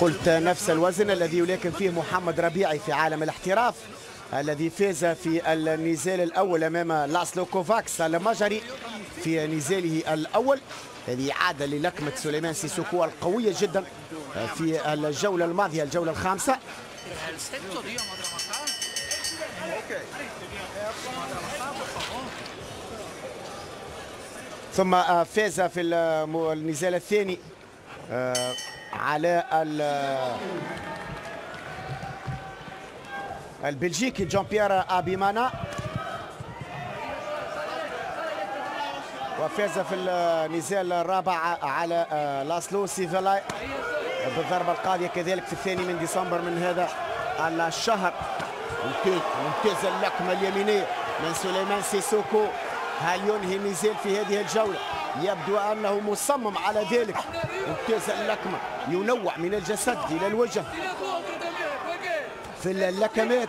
قلت نفس الوزن الذي يلاكم فيه محمد ربيعي في عالم الاحتراف الذي فاز في النزال الأول أمام لاسلو كوفاكس المجري في نزاله الأول. هذه عادة للكمة سليمان سيسوكو القوية جدا في الجولة الماضية الجولة الخامسة. ثم فاز في النزال الثاني على البلجيكي جون بيير أبيمانا. وفاز في النزال الرابع على لاسلو سيفيلاي بالضربة القاضية كذلك في الثاني من ديسمبر من هذا الشهر. ممتاز اللكمة اليمينية من سليمان سيسوكو. هل ينهي النزال في هذه الجولة؟ يبدو أنه مصمم على ذلك. ممتاز اللكمة ينوع من الجسد إلى الوجه. في اللكمات.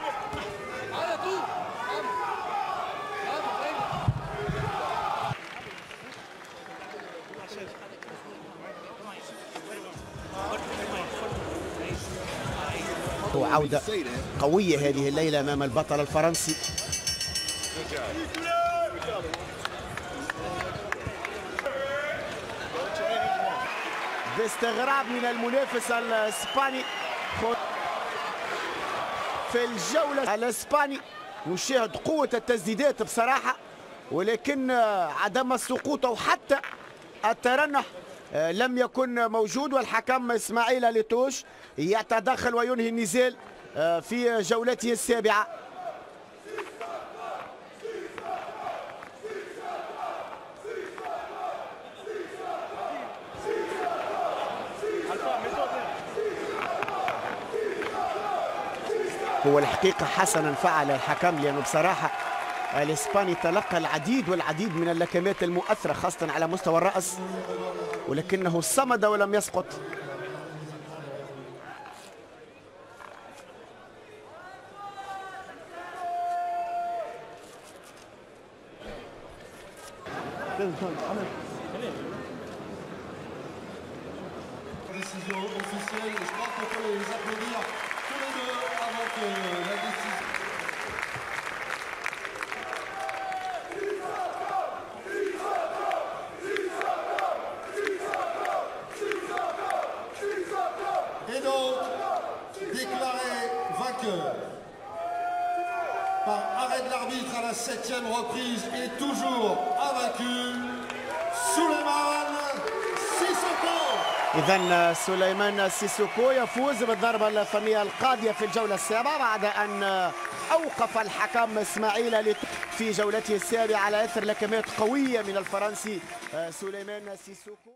وعودة قوية هذه الليلة أمام البطل الفرنسي. باستغراب من المنافس الإسباني. في الجولة الإسباني نشاهد قوة التسديدات بصراحة ولكن عدم السقوط أو حتى الترنح لم يكن موجود. والحكم إسماعيل ليتوش يتدخل وينهي النزال في جولته السابعة. هو الحقيقة حسنا فعل الحكم لأنه بصراحة الإسباني تلقى العديد والعديد من اللكمات المؤثرة خاصة على مستوى الرأس ولكنه صمد ولم يسقط. Décision officielle, je crois qu'on peut les applaudir tous les deux avant que la décision. Et donc, déclaré vainqueur par arrêt de l'arbitre à la septième reprise et toujours إذا سليمان سيسوكو يفوز بالضربة الفنية القاضية في الجولة السابعة بعد أن أوقف الحكم إسماعيل في جولته السابعة على أثر لكمات قوية من الفرنسي سليمان سيسوكو.